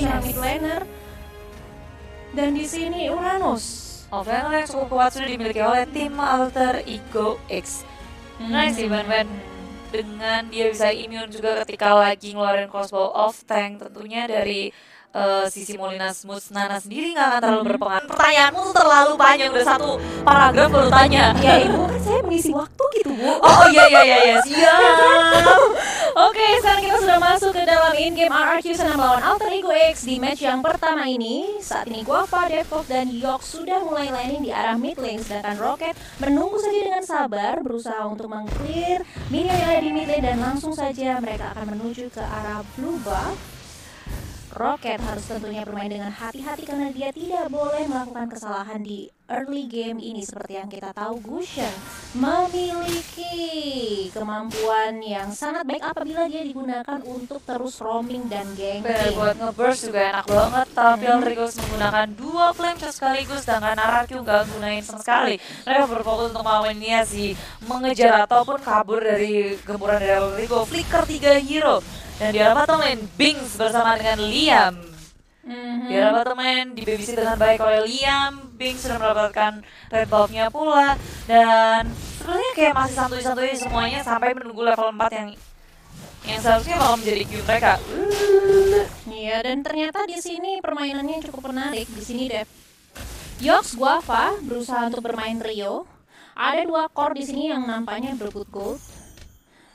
seorang mid. Dan di sini Uranus. Offlane yang cukup kuat sudah dimiliki oleh tim Alter Ego X. Nice sih Ban Ban. Dengan dia bisa immune juga ketika lagi ngeluarin crossbow off tank tentunya dari eh, sisi Molina Smooth Nana sendiri nggak akan terlalu berpengaruh. Pertanyaanmu tuh terlalu panjang udah satu paragraf baru tanya. Ya ibu kan saya mengisi waktu gitu bu. Oh iya iya iya iya siap. Oke, sekarang kita sudah masuk ke dalam in-game RRQ Senam melawan Alter Ego X di match yang pertama ini. Saat ini Guava, Devkov, dan Yok sudah mulai landing di arah mid lane, sedangkan Rocket menunggu saja dengan sabar, berusaha untuk mengclear minion yang ada di mid lane dan langsung saja mereka akan menuju ke arah blue buff. Rocket harus tentunya bermain dengan hati-hati karena dia tidak boleh melakukan kesalahan di early game ini. Seperti yang kita tahu Gushen memiliki kemampuan yang sangat baik apabila dia digunakan untuk terus roaming dan ganking. buat ngeburst juga enak banget. Tapi Ego menggunakan dua flame shot sekaligus sedangkan Araku nggak gunain sama sekali. Mereka berfokus untuk melawan dia sih. Mengejar ataupun kabur dari gempuran dari Ego flicker tiga hero dan di arah bottom lane Bings bersama dengan Liam Mhm. di arah bottom lane di babysit dengan baik oleh Liam Bings sudah mendapatkan red buff-nya pula dan sebenarnya kayak masih santuy-santuy semuanya sampai menunggu level 4 yang yang seharusnya bakal menjadi queue mereka Iya, dan ternyata di sini permainannya cukup menarik. Di sini Dev. Yox Guava berusaha untuk bermain Rio. Ada dua core di sini yang nampaknya berebut gold.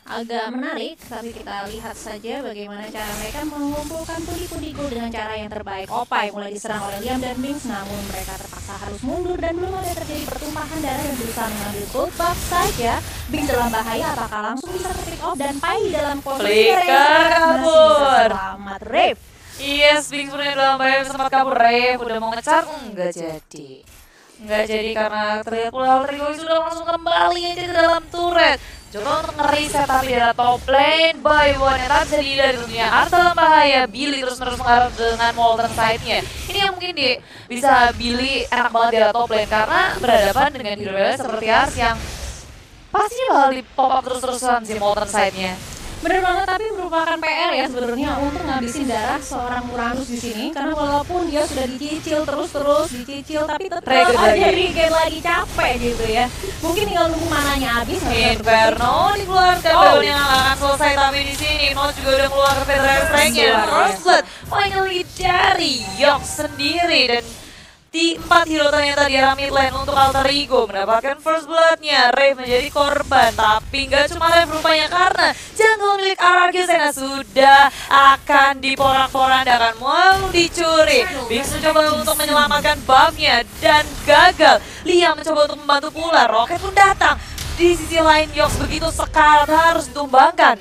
Agak menarik, tapi kita lihat saja bagaimana cara mereka mengumpulkan pundi-pundi gold dengan cara yang terbaik. Opai mulai diserang oleh Liam dan Bings, namun mereka terpaksa harus mundur dan belum ada terjadi pertumpahan darah dan berusaha mengambil gold buff saja. Bings dalam bahaya, apakah langsung bisa pick off dan Pai dalam posisi Flicker yang kabur. selamat Rave. Yes, Bing sebenarnya dalam bahaya sempat kabur Rave udah mau ngecar enggak jadi. Enggak jadi karena terlihat pula Alter Ego sudah langsung kembali aja ke dalam turret. Coba untuk ngereset tapi dia top lane by one yang tak bisa dihindari tentunya Arta dalam bahaya. Billy terus menerus mengarah dengan Molten side-nya. Ini yang mungkin di, bisa Billy enak banget di top lane Karena berhadapan dengan hero seperti Ars yang Pastinya bakal di pop up terus-terusan si Molten side-nya Bener banget, tapi merupakan PR ya sebenarnya untuk ngabisin darah seorang Uranus di sini karena walaupun dia sudah dicicil terus-terus dicicil tapi tetap Regen aja lagi. regen lagi capek gitu ya. Mungkin tinggal nunggu mananya habis Inferno dikeluarkan Oh. yang akan selesai tapi di sini Nose juga udah keluar ke Luar First Blood finally dari Yok sendiri dan di empat hero ternyata di arah mid lane untuk Alter Ego mendapatkan first blood-nya. Rave menjadi korban tapi nggak cuma Rave rupanya karena jungle milik RRQ Sena sudah akan diporak-porandakan mau dicuri. Bings mencoba untuk menyelamatkan buff-nya dan gagal. Liam mencoba untuk membantu pula Rocket pun datang. Di sisi lain Yox begitu sekarat harus ditumbangkan.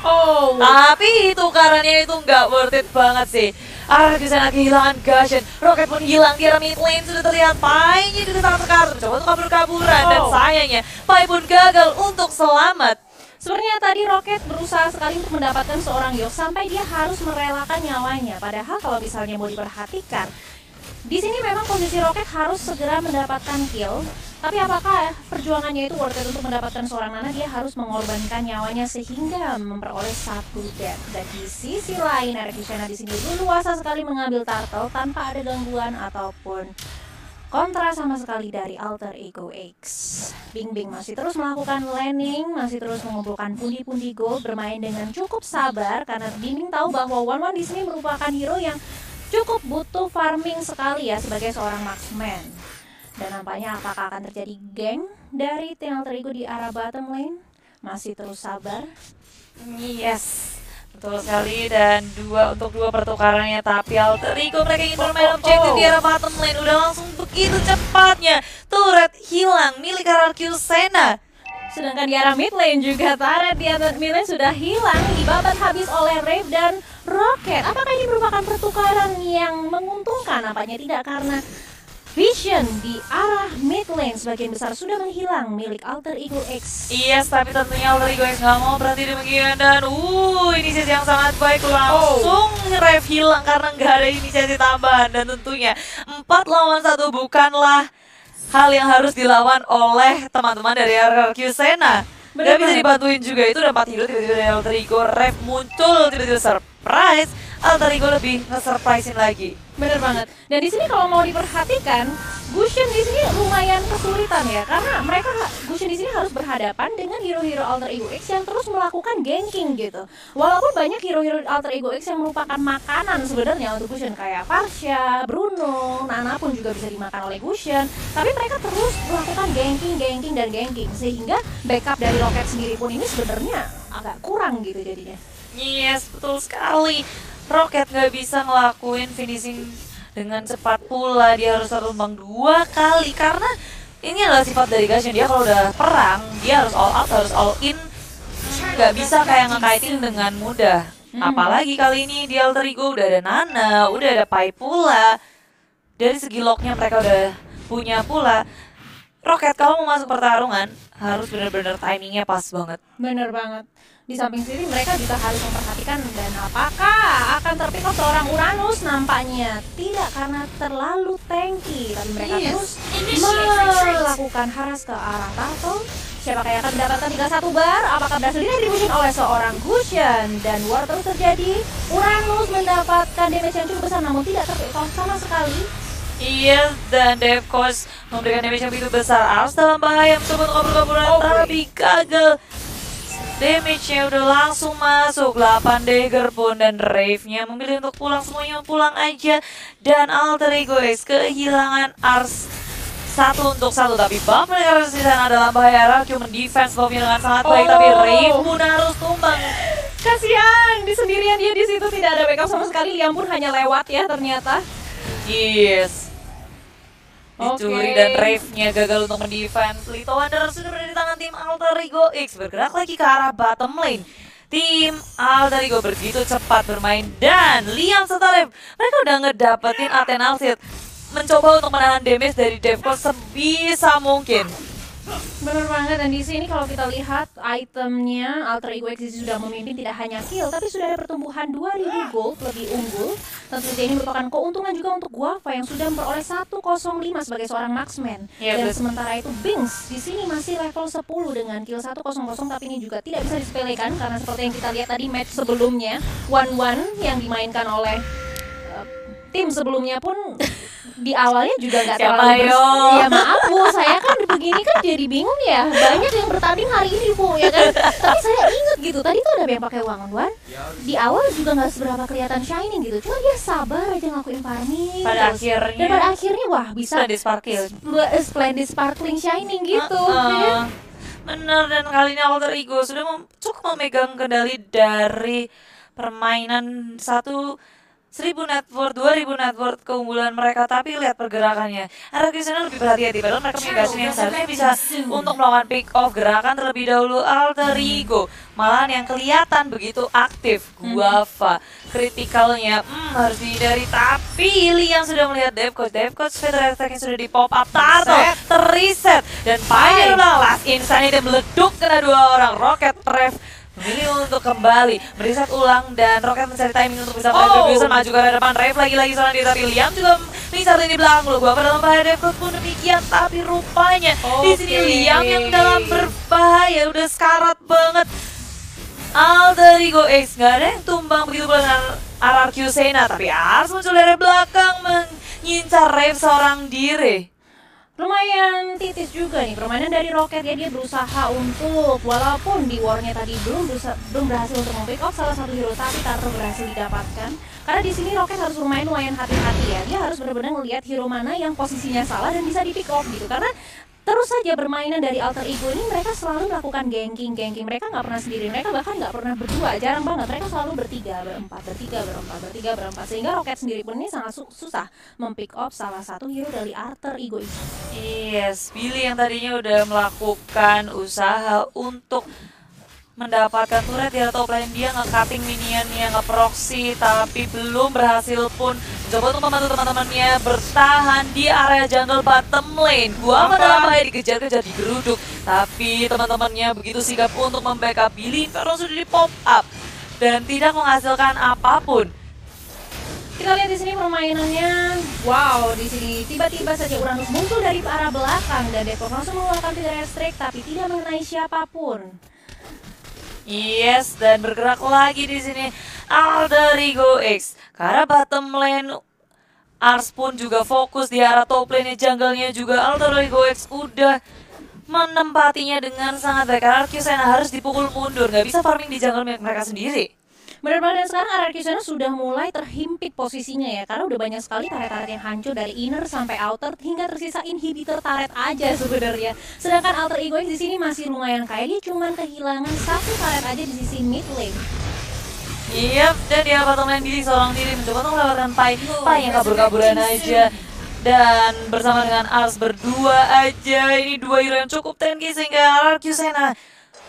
Oh, tapi tukarannya itu nggak worth it banget sih. Ah, di sana kehilangan Gashen. Rocket pun hilang di mid lane sudah terlihat Pai-nya juga sangat sekarat. Coba untuk kabur-kaburan dan Oh. sayangnya Pai pun gagal untuk selamat. Sebenarnya tadi Rocket berusaha sekali untuk mendapatkan seorang Yok sampai dia harus merelakan nyawanya. Padahal kalau misalnya mau diperhatikan, di sini memang posisi Rocket harus segera mendapatkan kill. Tapi apakah perjuangannya itu worth it untuk mendapatkan seorang Nana? Dia harus mengorbankan nyawanya sehingga memperoleh satu death. Dan di sisi lain, Eric Shana di sini leluasa sekali mengambil turtle tanpa ada gangguan ataupun kontra sama sekali dari Alter Ego X. Bing Bing masih terus melakukan landing, masih terus mengumpulkan pundi-pundi gold, bermain dengan cukup sabar karena Bing Bing tahu bahwa One One di sini merupakan hero yang cukup butuh farming sekali ya sebagai seorang marksman. Dan nampaknya apakah akan terjadi geng dari tim Alter Ego di arah bottom lane? Masih terus sabar. Yes. Betul sekali dan dua untuk dua pertukarannya tapi Alter Ego mereka ingin bermain Oh, oh, objektif oh. di arah bottom lane udah langsung begitu cepatnya turret hilang milik RRQ Sena Sedangkan di arah mid lane juga turret di atas mid lane sudah hilang dibabat habis oleh Rave dan Rocket. Apakah ini merupakan pertukaran yang menguntungkan? Nampaknya tidak karena Vision di arah mid lane sebagian besar sudah menghilang milik Alter Ego X. Yes, tapi tentunya Alter Ego X nggak mau berhenti demikian dan uh inisiasi yang sangat baik langsung rev hilang karena nggak ada inisiasi tambahan dan tentunya empat lawan satu bukanlah hal yang harus dilawan oleh teman-teman dari RRQ Sena. Benar bisa dibantuin juga itu empat hero tiba-tiba dari Alter Ego rev muncul tiba-tiba surprise Alter Ego lebih nge-surprisein lagi. Bener banget. Dan di sini kalau mau diperhatikan, Gushen di sini lumayan kesulitan ya, karena mereka Gushen di sini harus berhadapan dengan hero-hero Alter Ego X yang terus melakukan ganking gitu. Walaupun banyak hero-hero Alter Ego X yang merupakan makanan sebenarnya untuk Gushen kayak Farsha, Bruno, Nana pun juga bisa dimakan oleh Gushen, tapi mereka terus melakukan ganking, ganking dan ganking sehingga backup dari Rocket sendiri pun ini sebenarnya agak kurang gitu jadinya. Yes, betul sekali. Rocket nggak bisa ngelakuin finishing dengan cepat pula. Dia harus terbang dua kali karena ini adalah sifat dari Gashin. Dia kalau udah perang, dia harus all out, harus all in. Nggak bisa kayak ngekaitin dengan mudah. Hmm. Apalagi kali ini di Alter Ego udah ada Nana, udah ada Pai pula. Dari segi locknya mereka udah punya pula. Rocket kalau mau masuk pertarungan harus bener-bener timingnya pas banget. Bener banget. Di samping sini mereka juga harus memperhatikan dan apakah akan terpick off seorang Uranus nampaknya tidak karena terlalu tanky tapi mereka Yes. terus melakukan haras ke arah Turtle siapa yang akan mendapatkan 31 bar apakah berhasil diretribution oleh seorang Gushen dan war terus terjadi Uranus mendapatkan damage yang cukup besar namun tidak terpick off sama sekali Iya, dan Dev Course memberikan damage yang begitu besar. Ars dalam bahaya untuk kabur-kaburan, Oh, boy. tapi gagal. Damage-nya udah langsung masuk. 8 dagger pun dan Rave-nya memilih untuk pulang semuanya pulang aja. Dan Alter Ego X kehilangan Ars. Satu untuk satu tapi buff mereka di sana dalam bahaya. Rakyu mendefense buffnya dengan sangat baik tapi Oh. Rave pun harus tumbang. Kasihan di sendirian dia di situ tidak ada backup sama sekali. Liam pun hanya lewat ya ternyata. Yes. Dicuri dan Rave-nya gagal untuk mendefense. Lito Wanderer sudah berada di tangan tim Alter Ego X bergerak lagi ke arah bottom lane. Tim Alter Ego begitu cepat bermain dan Liam serta Rev mereka udah ngedapetin Athena mencoba untuk menahan damage dari Devco sebisa mungkin. Bener banget dan di sini kalau kita lihat itemnya Alter Ego X sudah memimpin tidak hanya kill tapi sudah ada pertumbuhan 2000 gold lebih unggul. Tentu saja ini merupakan keuntungan juga untuk Guava yang sudah memperoleh 105 sebagai seorang marksman. Iya, dan betul. sementara itu Binks di sini masih level 10 dengan kill 100 tapi ini juga tidak bisa disepelekan karena seperti yang kita lihat tadi match sebelumnya 1-1 yang dimainkan oleh eh, tim sebelumnya pun di awalnya juga nggak terlalu yo? ya maaf bu saya kan begini kan jadi bingung ya banyak yang bertanding hari ini bu ya kan tapi saya inget gitu tadi tuh ada yang pakai uang Wan di awal juga nggak seberapa kelihatan shining gitu cuma dia sabar aja ngelakuin farming Pada terus. akhirnya- dan pada akhirnya wah bisa Bisa di Sparkle. Spl- splendid sparkling shining gitu Uh-uh. Bener dan kali ini Alter Ego sudah mem- cukup memegang kendali dari permainan satu 1000 net worth, 2000 net worth keunggulan mereka. Tapi lihat pergerakannya. Arah sana lebih berhati-hati padahal mereka punya Gashin yang seharusnya bisa untuk melakukan pick off gerakan terlebih dahulu. Alter Ego malahan yang kelihatan begitu aktif. Guava kritikalnya hmm, harus dihindari. Tapi Liam sudah melihat Dev Coach Dev Coach Feather Attack yang sudah di pop up Turtle Set. terreset. Dan Pioneer ulang last insanity meleduk kena dua orang. Rocket Rev memilih untuk kembali meriset ulang dan Rocket mencari timing untuk bisa Oh. oh. maju ke depan Rev lagi-lagi seorang diri tapi Liam juga bisa di belakang lu gua dalam bahaya Devcot pun demikian tapi rupanya di sini. Liam yang dalam berbahaya udah sekarat banget Alter Ego X nggak ada yang tumbang begitu pula dengan RRQ Sena tapi Ars muncul dari belakang mengincar Rev seorang diri lumayan titis juga nih permainan dari Rocket ya dia berusaha untuk walaupun di warnya tadi belum berusaha, belum berhasil untuk mempick off salah satu hero tapi Taro berhasil didapatkan. Karena di sini Rocket harus bermain lumayan hati-hati ya dia harus benar-benar ngelihat hero mana yang posisinya salah dan bisa di pick off gitu. Karena terus saja bermainan dari alter ego ini mereka selalu melakukan ganking ganking mereka nggak pernah sendiri mereka bahkan nggak pernah berdua. Jarang banget mereka selalu bertiga berempat bertiga berempat bertiga berempat. Sehingga Rocket sendiri pun ini sangat su- susah mempick off salah satu hero dari alter ego itu Yes, Billy yang tadinya udah melakukan usaha untuk mendapatkan turret di top lane dia nge-cutting minionnya, nge-proxy tapi belum berhasil pun. Coba untuk membantu teman-temannya bertahan di area jungle bottom lane. Gua bahaya dikejar-kejar digeruduk tapi teman-temannya begitu sigap untuk membackup Billy Inferno sudah di pop up dan tidak menghasilkan apa pun. Kita lihat di sini permainannya, wow di sini tiba-tiba saja Uranus muncul dari arah belakang dan Depok langsung mengeluarkan tiga strike tapi tidak mengenai siapa pun. Yes, dan bergerak lagi di sini. Alter Ego X. Karena bottom lane Ars pun juga fokus di arah top lane jungle-nya juga Alter Ego X udah menempatinya dengan sangat baik karena Arcusena harus dipukul mundur nggak bisa farming di jungle mereka sendiri Benar banget dan sekarang RRQ sana sudah mulai terhimpit posisinya ya karena udah banyak sekali turret-turret yang hancur dari inner sampai outer hingga tersisa inhibitor turret aja sebenarnya. Sedangkan Alter Ego di sini masih lumayan kaya dia cuman kehilangan satu turret aja di sisi mid lane. Iya, dan dia bottom lane diri seorang diri mencoba untuk melewatkan Pai Pai yang kabur-kaburan aja dan bersama dengan Ars berdua aja ini dua hero yang cukup tanky sehingga RRQ Sena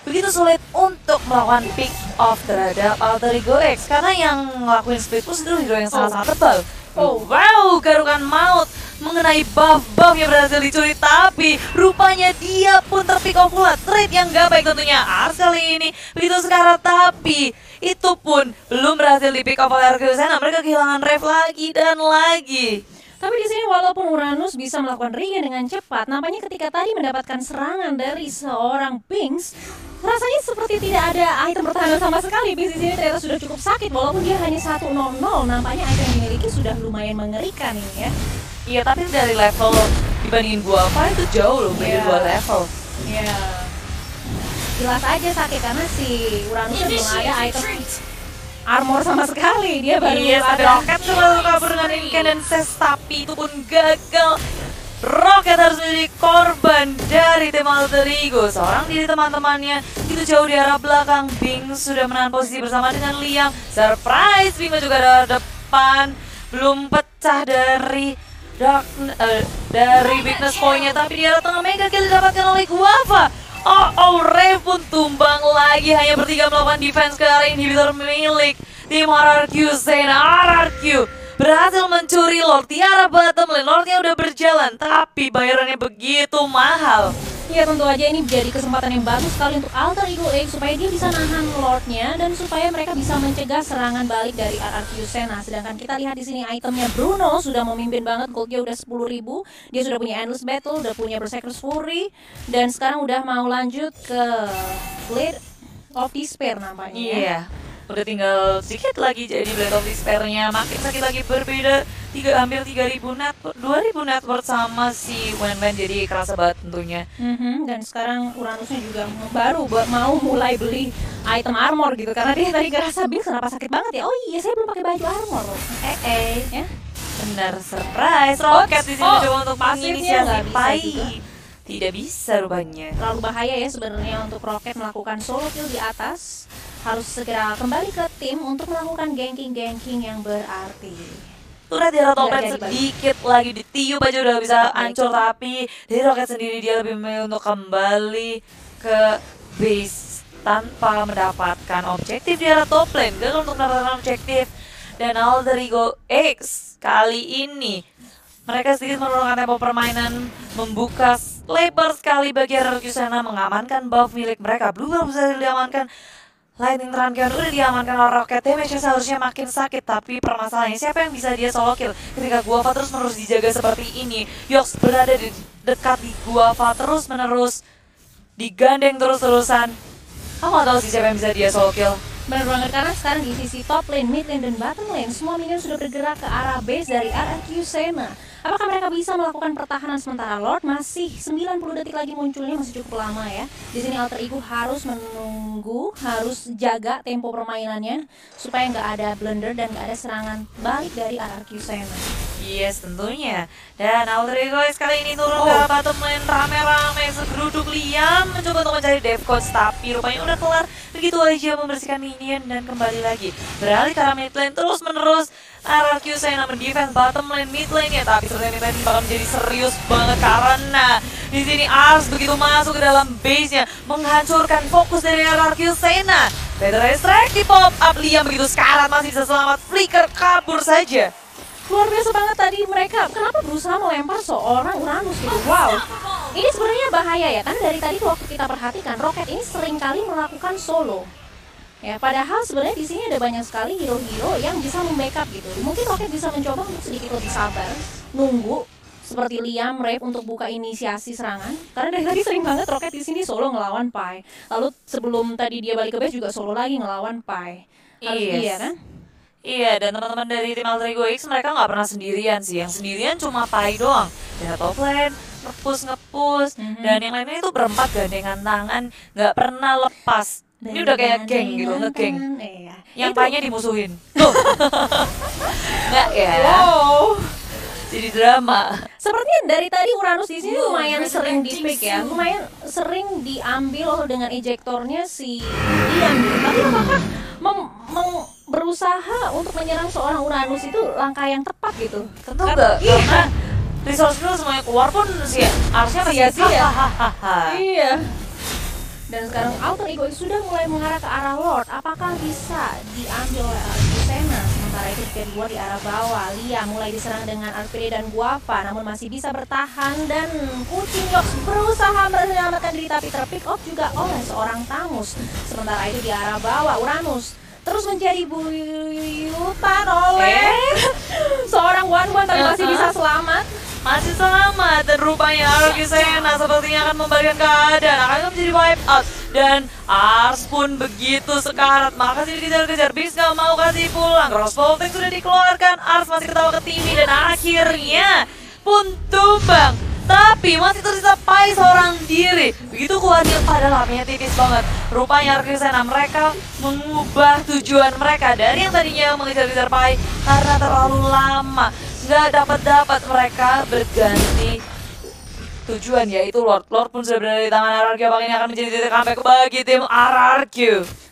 begitu sulit untuk melakukan pick off terhadap Alter Ego X. Karena yang ngelakuin split push itu hero yang sangat-sangat tebal. Oh wow, garukan maut mengenai buff-buff yang berhasil dicuri. Tapi rupanya dia pun terpick off pula. Trade yang gak baik tentunya. Ars kali ini begitu sekarang tapi itu pun belum berhasil di pick off oleh Arceus Sena mereka kehilangan ref lagi dan lagi Tapi di sini walaupun Uranus bisa melakukan regen dengan cepat, nampaknya ketika tadi mendapatkan serangan dari seorang Pinks, rasanya seperti tidak ada item pertahanan sama sekali. Pinks di sini ternyata sudah cukup sakit walaupun dia hanya 100, nampaknya item yang dimiliki sudah lumayan mengerikan ini ya. Iya tapi dari level dibandingin gua apa itu jauh loh Iya. dua level Iya. Jelas aja sakit karena si Uranus belum ada item armor sama sekali. Dia baru Iya, tapi ada Rocket coba kabur dengan Incandences tapi itu pun gagal. Rocket harus menjadi korban dari tim Alter Ego. Seorang diri teman-temannya itu jauh di arah belakang. Bing sudah menahan posisi bersama dengan Liam. Surprise, Bing juga ada depan. Belum pecah dari dark, eh, dari weakness point-nya tapi di arah tengah Mega Kill didapatkan oleh Guava. Oh, oh, Ray pun tumbang lagi hanya bertiga melakukan defense ke arah inhibitor milik tim RRQ Zena RRQ berhasil mencuri Lord di arah bottom lane. Lordnya udah berjalan, tapi bayarannya begitu mahal. Ya tentu aja ini menjadi kesempatan yang bagus sekali untuk Alter Ego supaya dia bisa nahan Lordnya dan supaya mereka bisa mencegah serangan balik dari RRQ Sena. Sedangkan kita lihat di sini itemnya Bruno sudah memimpin banget goldnya udah 10.000 Dia sudah punya Endless Battle, udah punya Berserker's Fury dan sekarang udah mau lanjut ke Blade of Despair nampaknya. ya. Iya. Udah tinggal sedikit lagi jadi Blade of Despair-nya makin sakit lagi berbeda. Tiga hampir 3000 net 2000 net worth sama si Wen Wen jadi kerasa banget tentunya. Mhm, dan sekarang Uranusnya juga baru buat mau mulai beli item armor gitu karena dia tadi ngerasa Bing kenapa sakit banget ya? Oh iya saya belum pakai baju armor. Loh eh eh. Ya. Benar surprise. Rocket di sini oh, mencoba untuk menginisiasi Pai. Tidak bisa rupanya. terlalu bahaya ya sebenarnya untuk Rocket melakukan solo kill di atas harus segera kembali ke tim untuk melakukan ganking-ganking yang berarti. Turret di balik. sedikit lagi ditiup aja udah bisa hancur tapi dari Rocket sendiri dia lebih memilih untuk kembali ke base tanpa mendapatkan objektif. Di arah top lane gagal untuk mendapatkan objektif. Dan Alter Ego X kali ini mereka sedikit menurunkan tempo permainan membuka lebar sekali bagi RRQ Sena mengamankan buff milik mereka. Blue Buff bisa diamankan Lightning Trankion udah diamankan oleh Rocket damage seharusnya makin sakit tapi permasalahannya siapa yang bisa dia solo kill? Ketika Guava terus menerus dijaga seperti ini Yox berada di dekat di Guava terus menerus digandeng terus-terusan. Aku gak tahu sih siapa yang bisa dia solo kill. Benar banget karena sekarang di sisi top lane, mid lane, dan bottom lane semua minion sudah bergerak ke arah base dari RRQ Sena. Apakah mereka bisa melakukan pertahanan sementara Lord masih 90 detik lagi munculnya masih cukup lama ya. Di sini Alter Ego harus menunggu, harus jaga tempo permainannya supaya nggak ada blunder dan nggak ada serangan balik dari RRQ Sena. Yes tentunya Dan Alter Ego kali ini turun ke Oh. bottom lane rame-rame Segeruduk Liam mencoba untuk mencari Dev Coach Tapi rupanya udah kelar Begitu aja membersihkan minion dan kembali lagi Beralih ke arah mid lane terus menerus RRQ Sena mendefense bottom lane mid lane ya Tapi ini bakal menjadi serius banget Karena di sini Ars begitu masuk ke dalam base-nya Menghancurkan fokus dari RRQ Sena Better Strike di pop up Liam begitu sekarat masih bisa selamat Flicker kabur saja Luar biasa banget tadi mereka. Kenapa berusaha melempar seorang Uranus gitu? Wow. Ini sebenarnya bahaya ya, karena dari tadi waktu kita perhatikan Rocket ini sering kali melakukan solo. Ya, padahal sebenarnya di sini ada banyak sekali hero-hero yang bisa membackup gitu. Mungkin Rocket bisa mencoba untuk sedikit lebih sabar, nunggu seperti Liam, Rave untuk buka inisiasi serangan. Karena dari tadi sering banget Rocket di sini solo ngelawan Pai. Lalu sebelum tadi dia balik ke base juga solo lagi ngelawan Pai. Harus Yes. iya kan? Iya, dan teman-teman dari tim Alter Ego X mereka nggak pernah sendirian sih. Yang sendirian cuma Pai doang. Dari top lane, ngepus ngepus, Mhm. dan yang lainnya itu berempat gandengan tangan, nggak pernah lepas. Ini udah kayak geng gitu, ngegeng. Iya. Yang Pai-nya dimusuhin. Tuh. Nggak ya? Wow. Jadi drama. Sepertinya dari tadi Uranus di sini Wow, lumayan sering resurrecting di pick ya, lumayan sering diambil dengan ejektornya si gitu. Tapi apakah mem- meng- berusaha untuk menyerang seorang Uranus itu langkah yang tepat gitu? Tentu Kan- enggak, Iya. karena resource semuanya keluar pun sih harusnya Sia-sia. hahaha. Iya. Dan sekarang Alter Ego sudah mulai mengarah ke arah Lord. Apakah bisa diambil oleh Arcusena? Sementara itu kedua di arah bawah, Lia mulai diserang dengan Arpide dan Guava, namun masih bisa bertahan. Dan Kucing Yox berusaha menyelamatkan diri tapi terpick off juga oleh seorang Tamus. Sementara itu di arah bawah, Uranus terus menjadi buyutan oleh seorang Wan Wan tapi masih bisa selamat. Masih selamat. Dan rupanya Argisena sepertinya akan membalikan keadaan. Akan menjadi wipe out dan Ars pun begitu sekarat. Maka sih dikejar-kejar. Bis gak mau kasih pulang. Cross vaulting sudah dikeluarkan. Ars masih ketawa ke TV dan akhirnya pun tumbang. Tapi masih tersisa Pai seorang diri. Begitu kuatnya padahal HP-nya tipis banget. Rupanya Argisena mereka mengubah tujuan mereka dari yang tadinya mengejar-kejar Pai karena terlalu lama. Nggak dapat dapat mereka berganti tujuan yaitu Lord. Lord pun sudah berada di tangan RRQ apakah ini akan menjadi titik comeback bagi tim RRQ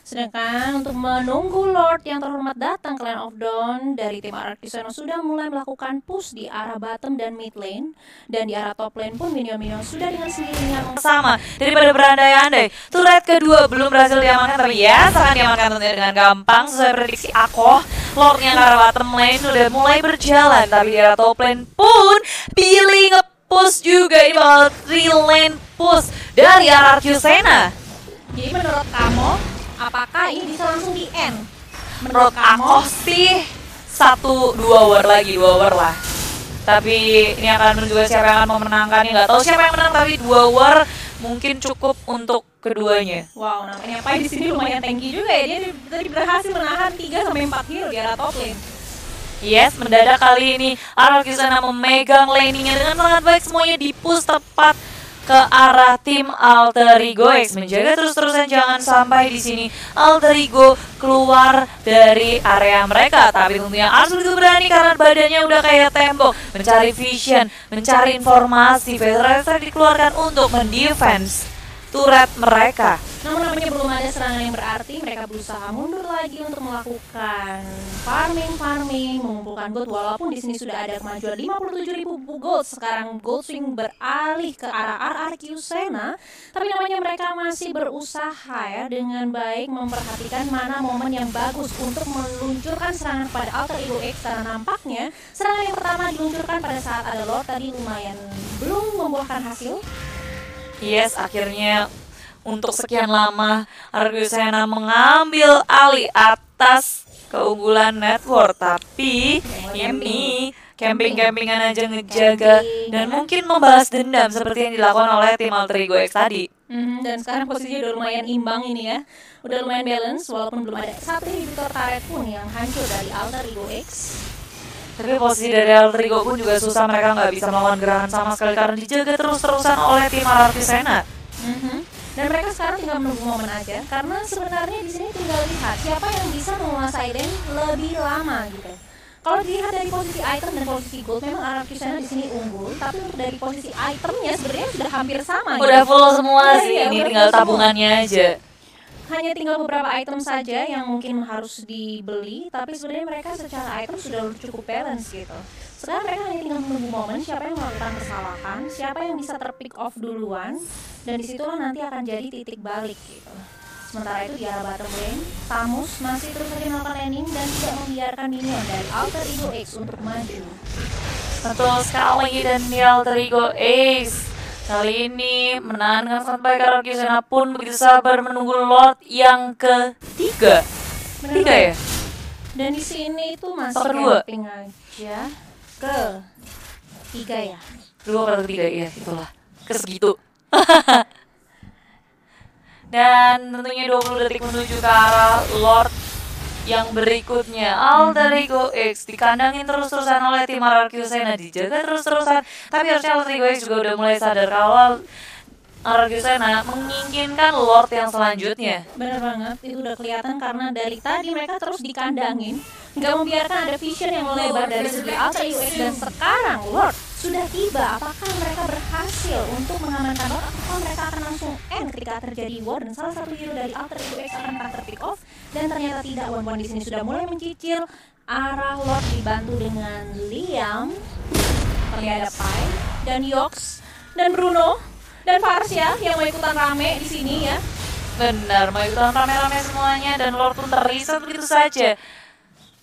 Sedangkan untuk menunggu Lord yang terhormat datang ke Land of Dawn dari tim RRQ Seno sudah mulai melakukan push di arah bottom dan mid lane. Dan di arah top lane pun minion-minion sudah dengan sendirinya sama. Daripada berandai-andai turret kedua belum berhasil diamankan tapi ya akan diamankan tentunya dengan gampang. Sesuai prediksi aku Lord yang ke arah bottom lane udah mulai berjalan tapi di arah top lane pun Billy nge-push juga ini bakal 3 lane push dari RRQ Sena Jadi menurut kamu, apakah ini bisa langsung di end? menurut aku sih satu dua war lagi dua war lah tapi ini akan menunjukkan siapa yang akan memenangkan nggak tahu siapa yang menang tapi dua war mungkin cukup untuk keduanya Wow, namanya Pai di sini lumayan tinggi juga ya. Dia tadi berhasil menahan 3 sampai 4 hero di arah top lane. Yes mendadak kali ini Araki sana memegang laningnya dengan sangat baik. Semuanya dipush tepat ke arah tim Alter Ego. X menjaga terus-terusan jangan sampai di sini. Alter Ego keluar dari area mereka. Tapi tentunya harus begitu berani karena badannya udah kayak tembok. Mencari vision mencari informasi Federasi dikeluarkan untuk mendefense turret mereka Namun namanya belum ada serangan yang berarti, mereka berusaha mundur lagi untuk melakukan farming-farming, mengumpulkan gold walaupun di sini sudah ada kemajuan 57.000 gold. Sekarang gold swing beralih ke arah RRQ Sena, tapi namanya mereka masih berusaha ya dengan baik memperhatikan mana momen yang bagus untuk meluncurkan serangan pada Alter Ego X karena nampaknya serangan yang pertama diluncurkan pada saat ada Lord tadi lumayan belum membuahkan hasil. Yes, akhirnya untuk sekian lama Argosena mengambil alih atas keunggulan network. Tapi ini camping-campingan aja ngejaga dan mungkin membalas dendam seperti yang dilakukan oleh tim Alter Ego X tadi. Mhm, dan sekarang posisinya udah lumayan imbang ini ya. Udah lumayan balance walaupun belum ada satu inhibitor turret pun yang hancur dari Alter Ego X Tapi posisi dari Alter Ego pun juga susah mereka nggak bisa melawan gerakan sama sekali karena dijaga terus-terusan oleh tim Artisena. Mhm. Dan mereka sekarang tinggal menunggu momen aja karena sebenarnya di sini tinggal lihat siapa yang bisa menguasai lane lebih lama gitu. Kalau dilihat dari posisi item dan posisi gold, memang Arab Kisana di sini unggul, tapi untuk dari posisi itemnya sebenarnya sudah hampir sama. Udah gitu. full semua Iya, sih, iya, ini tinggal semua. tabungannya aja. Hanya tinggal beberapa item saja yang mungkin harus dibeli tapi sebenarnya mereka secara item sudah cukup balance gitu. Sekarang mereka hanya tinggal menunggu momen siapa yang melakukan kesalahan siapa yang bisa terpick off duluan dan di situlah nanti akan jadi titik balik gitu. Sementara itu di arah bottom lane Tamus masih terus saja melakukan landing dan tidak membiarkan minion dari Alter Ego X untuk maju. Betul sekali dan di Alter Ego Ace Kali ini menahan dengan sampai karena Kisana pun begitu sabar menunggu Lord yang ketiga. Benar Tiga ya? dan di sini itu masih kedua? camping aja. Ke tiga ya? Dua atau ketiga, iya itulah. Kesegitu. Dan tentunya 20 detik menuju ke arah Lord yang berikutnya. Alter Ego X dikandangin terus-terusan oleh tim RRQ Sena dijaga terus-terusan. Tapi harusnya Alter Ego X juga udah mulai sadar kalau RRQ Sena menginginkan Lord yang selanjutnya. Bener banget, itu udah kelihatan karena dari tadi mereka terus dikandangin. Nggak membiarkan ada vision yang melebar dari segi Ego X dan sekarang Lord sudah tiba. Apakah mereka berhasil untuk mengamankan Lord? Atau mereka akan langsung end ketika terjadi war dan salah satu hero dari Alter X akan counter pick off? Dan ternyata tidak Wan-Wan di sini sudah mulai mencicil. Arah Lord dibantu dengan Liam terlihat ada Pai dan Yox dan Bruno dan Farsya yang mau ikutan rame di sini ya Benar, mau ikutan rame-rame semuanya dan Lord pun terreset begitu saja.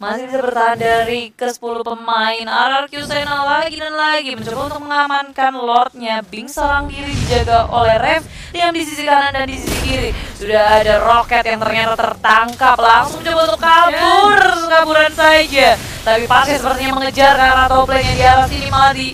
Masih bisa bertahan dari ke-10 pemain RRQ Sena lagi dan lagi mencoba untuk mengamankan Lordnya. Bing seorang diri dijaga oleh Rev yang di sisi kanan dan di sisi kiri. Sudah ada roket yang ternyata tertangkap langsung coba untuk kabur, kaburan saja. Tapi Pasnya sepertinya mengejar arah top lane yang di arah sini malah di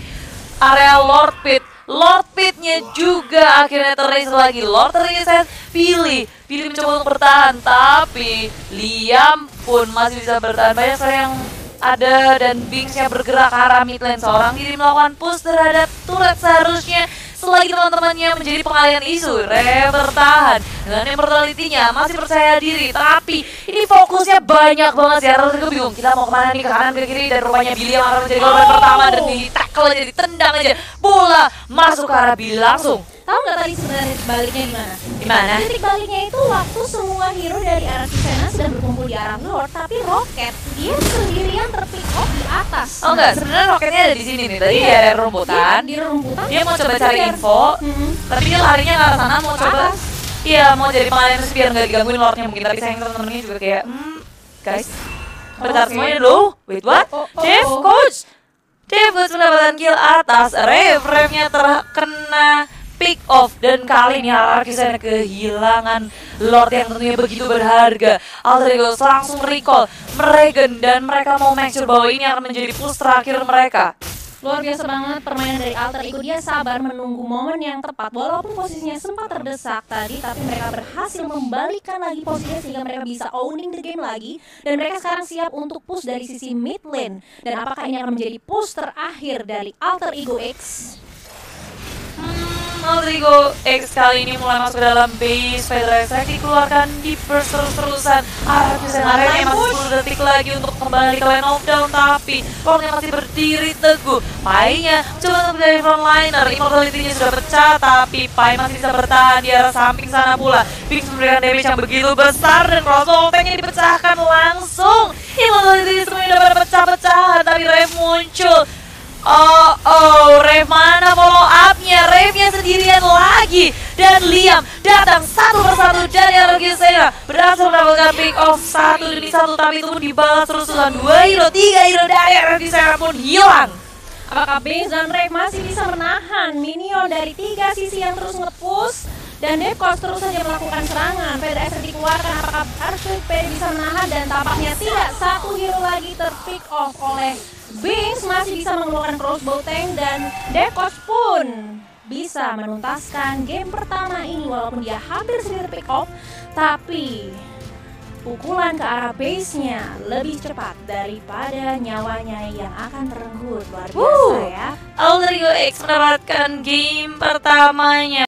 area Lord Pit. Lord Pitnya juga akhirnya terreset lagi. Lord terreset, pilih. Pilih mencoba untuk bertahan, tapi Liam pun masih bisa bertahan. Banyak sekali yang ada dan Binks yang bergerak ke arah mid lane. Seorang diri melakukan push terhadap turret seharusnya selagi teman-temannya menjadi pengalian isu. Re bertahan dengan immortality-nya masih percaya diri, tapi ini fokusnya banyak banget sih. Harus gue bingung, kita mau ke mana nih ke kanan ke kiri dan rupanya Billy yang akan menjadi korban pertama dan di tackle aja, ditendang aja. Bola masuk ke arah Billy langsung. Tahu nggak tadi sebenarnya titik baliknya di mana? Gimana? Titik baliknya itu waktu semua hero dari arah Kisena sedang berkumpul di arah Lord, tapi Rocket dia sendirian terpick off di atas. Oh enggak, sebenarnya roketnya ada di sini nih. Tadi di area rumputan. di rumputan. Dia mau coba cari Biar- info, Hmm. tapi dia larinya ke arah sana mau coba atas. Iya, mau jadi pengalian isu biar nggak digangguin lordnya mungkin. Tapi sayang temen-temennya juga kayak, hmm, guys, bentar Oke. semuanya dulu. Wait, what? Oh, oh, oh. coach. Dev coach mendapatkan kill atas. Rev, Revnya terkena pick off dan kali ini hierarki sana kehilangan Lord yang tentunya begitu berharga. Alter Ego langsung recall Meregen dan mereka mau make sure bahwa ini akan menjadi push terakhir mereka. Luar biasa banget permainan dari Alter Ego dia sabar menunggu momen yang tepat. Walaupun posisinya sempat terdesak tadi tapi mereka berhasil membalikan lagi posisinya sehingga mereka bisa owning the game lagi. Dan mereka sekarang siap untuk push dari sisi mid lane. Dan apakah ini akan menjadi push terakhir dari Alter Ego X Rodrigo X kali ini mulai masuk ke dalam base Fedra X dikeluarkan di burst terus-terusan. Araki Senarenya masih 10 detik lagi untuk kembali ke line of down Tapi Lordnya masih berdiri teguh. Pai-nya coba untuk menjadi frontliner Immortality-nya sudah pecah Tapi Pai masih bisa bertahan di arah samping sana pula. Binks memberikan damage yang begitu besar Dan crossbow tanknya dipecahkan langsung. Immortality semuanya udah pada pecah-pecahan Tapi Rev muncul Oh, oh, Rev mana follow up-nya? Rev-nya sendirian lagi. Dan Liam datang satu persatu dari Araki Sena. Berhasil mendapatkan pick off satu demi satu, tapi itu pun dibalas terus-terusan. Dua hero, tiga hero dari Araki Sena pun hilang. Apakah Base dan Rev masih bisa menahan minion dari tiga sisi yang terus nge-push dan Devkos terus saja melakukan serangan. PDS dikeluarkan apakah Arthur P bisa menahan dan tampaknya tidak satu hero lagi terpick off oleh Bings masih bisa mengeluarkan crossbow tank dan Devkos pun bisa menuntaskan game pertama ini walaupun dia hampir saja terpick off tapi pukulan ke arah base-nya lebih cepat daripada nyawanya yang akan terenggut luar biasa Wuh. ya Alter Ego X mendapatkan game pertamanya.